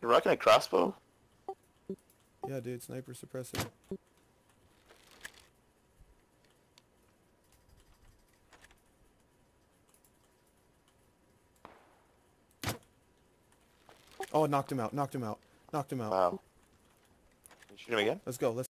You're rocking a crossbow? Yeah, dude, sniper suppressor. Oh, knocked him out, knocked him out, knocked him out. Wow. You shoot him again? Let's go, let's